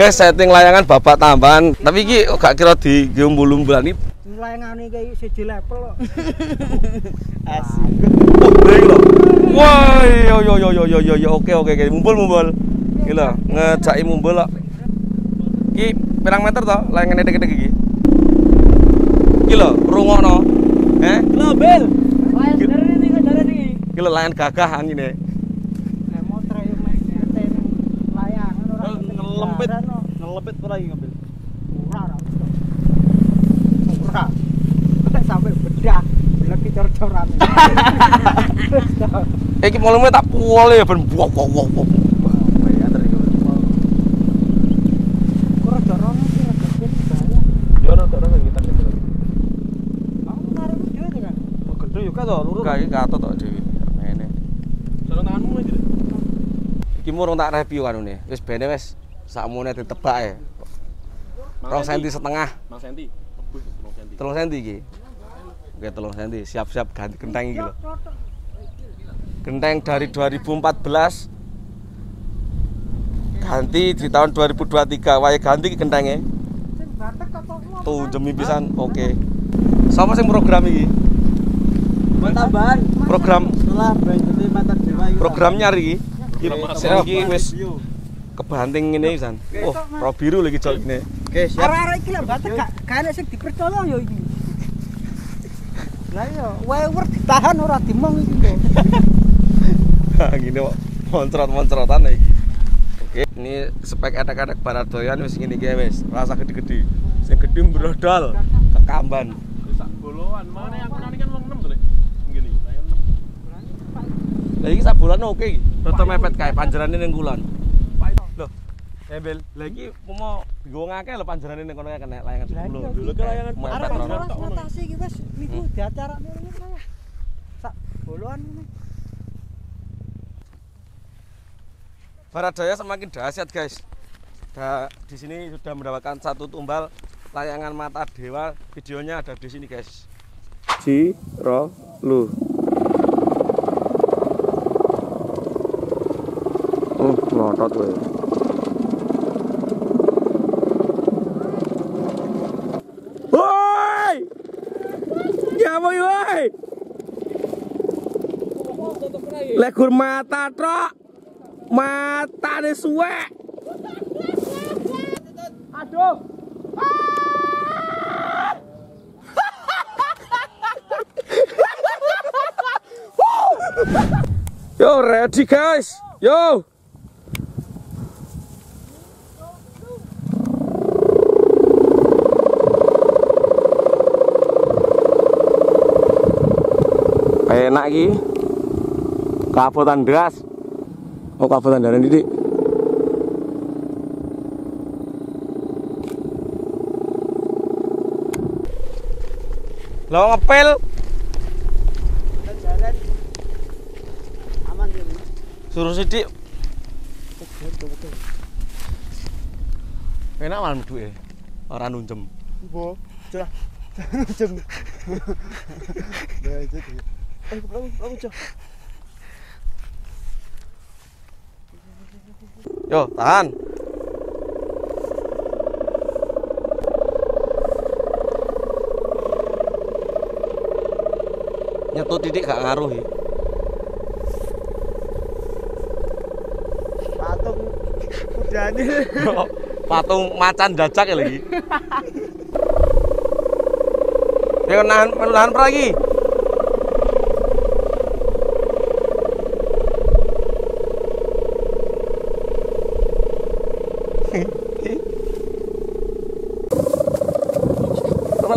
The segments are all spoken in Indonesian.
Guys, setting layangan bapak tambahan. Tapi iki kok gak kira di umbul-umbulan iki. Layangane iki siji level kok. Asik. Oh, baik lho. Wah, yo yo yo yo yo yo yo oke oke oke mumbul mumbul. Iki lho, ngejaki mumbul kok. Iki pirang meter to layangan gede-gede iki? Iki lho, rungokno. Eh? Lo bel. Layang dari ini kok dari ini. Iki lho layangan gagah angine. Nek motor yo mek ngeten layangan ora Ngelempit. Ngelempit ora iki ngambil. Ora ora. Ora. Nek sampai bedah, lagi cor-coran. Iki volume tak puole ya ben wok wok wok. wok. Iki gede juga to, lurus. Kayak kato tok dhewe. Ngene. Jalan tanganmu aja. Iki murung tak review kanune. Wis bene wis sakmene ditebak e. Rong senti setengah. Mang senti. Tebus, mang senti. Telung senti iki. Oke, telung senti. Siap-siap ganti genteng iki lho. Genteng dari 2014 ganti di tahun 2023 wae ganti iki gentenge. Tuh jemi pisan. Oke. Sapa sing program iki? tambahan. Program program nyari iki. Program iki wis kebanting ngene pisan. Oh, pro biru lagi jol ini. Oke, siap. Arek-arek iki lho batek gak gak enek sing dipercaya yo iki. Lah iya, wewer ditahan ora dimong iki kok. gini kok moncrot-moncrotan iki. Oke, ini spek anak-anak barat doyan wis ngene iki wis, rasa gede-gede. Sing gede mbrodol ke kamban. Sak boloan. Mana yang aku nani kan wong 6 to, Lek. Ngene, layan 6. Lah iki sak oke iki. Rada mepet kae panjerane ning kulon. Embel, lah iki mau nggo ngake lho panjerane ning kono kena layangan Lah 10. iya, Dulu ke layangan rono. kelas notasi iki wis niku diacarane ngene kaya. Sak boloan ini. Barat Daya semakin dahsyat guys. Da, di sini sudah mendapatkan satu tumbal layangan mata dewa. Videonya ada di sini guys. Ci ro lu. Uh, ngotot gue. Ya mau woi! Legur mata trok. Matane suwek. Aduh. Yo, ready guys. Yo. Enak iki. Kapotan deras. Oh kabupaten Daran Didik. Lo ngepel Jalan aman ya. suruh sidik. Enak malam duwe. Ora nunjem. Bo, cerah. Jem. Nah, jadi. Eh, belum, belum, Cok. Yo, tahan. Nyetut titik gak ngaruh ya. Patung kudane. Patung macan dacak ya lagi. Ya nahan, nahan lagi.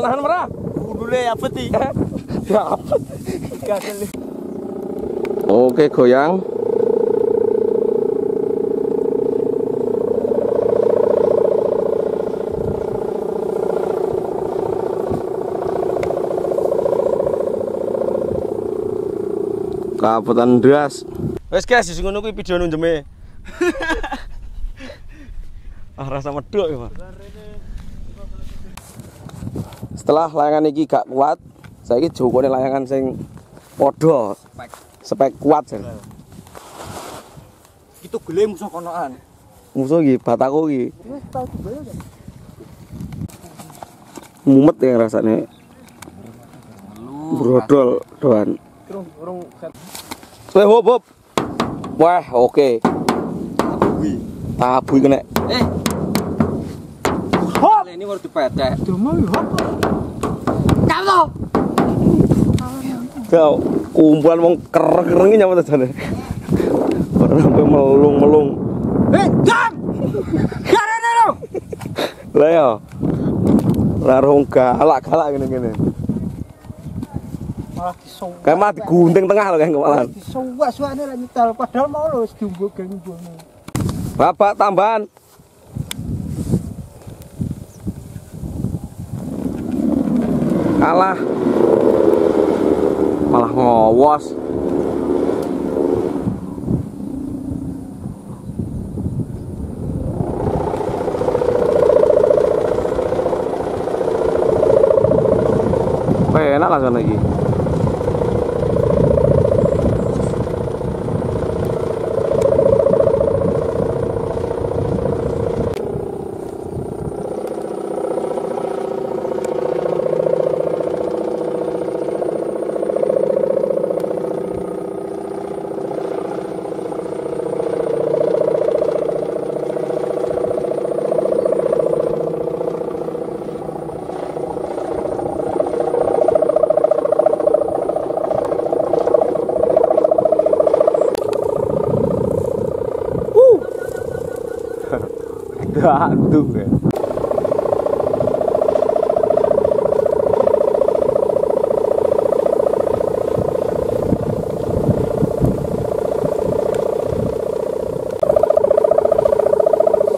Nahan merah. Kudune apa sih? Ya apa? Oke, goyang. Kabupaten Ndas. Wes guys, sing ngono kuwi video nunjeme. ah rasa medok ya, Pak. Setelah layangan iki gak kuat, saiki jokone layangan sing padha. Spek. Kuat jan. Itu gele musuh konoan. musuh iki bataku iki. Wis tau juga ya. mumet ya rasanya brodol doan. Weh hop hop wah oke. Tabu kena. Eh. Ini baru dipetek. Domo yo apa? Kamu. kau kumpulan wong kereng-kereng nyampe tadi orang sampai melung-melung Eh, jam. Karena lo. lah ya larung galak-galak gini-gini Malah kayak mah digunting tengah loh kayak kemalan Disuwak suane lah nyetel padahal mau lo wis diumbuk geng bapak tambahan kalah. Malah ngowos enak lah sana iki Aduh ya.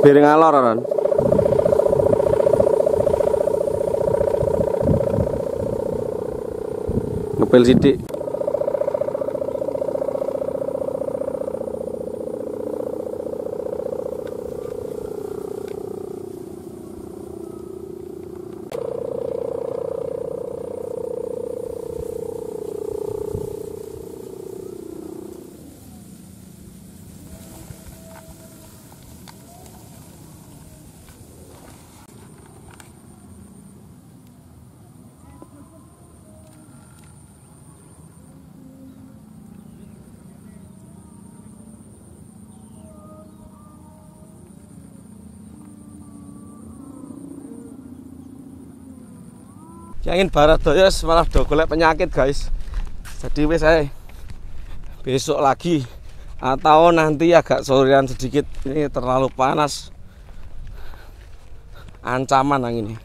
Piring alor kan. Ngepel sidik. Yang ingin barat doyos malah do golek penyakit guys. Jadi wis saya besok lagi atau nanti agak sorean sedikit. Ini terlalu panas. Ancaman yang ini